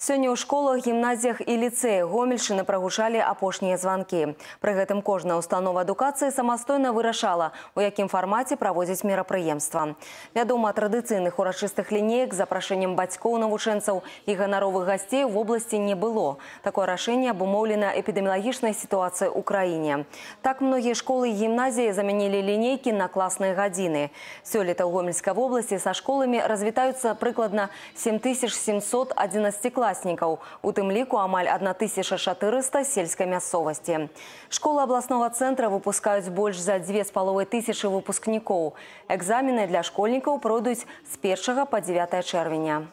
Сёння ў школах, гімназіях і ліцэях гомельшчыны прагучалі апошнія званкі. Пры гэтым кожная установа адукацыі самастойна вырашала, у якім фармаце праводзіць мерапрыемства. Вядома, традыцыйных урачыстых лінеек з запрашэннем бацькоў навучэнцаў і ганаровых гасцей у вобласці не было. Такое рашэнне абумоўлена эпідэміялагічнай сітуацыяй у краіне. Так многія школы і гімназіі замянілі лінейкі на класныя гадзіны. Сёлета ў гомельскай вобласці са школамі развітаюцца прыкладна 7700 11 класнікаў, у тым ліку амаль 1400 сельскай мясцовасці. Школы абласнога цэнтра выпускаюць больш за дзве з паловай тысячы выпускнікоў. Экзамены для школьнікаў пройдуць з 1 па 9 чэрвеня.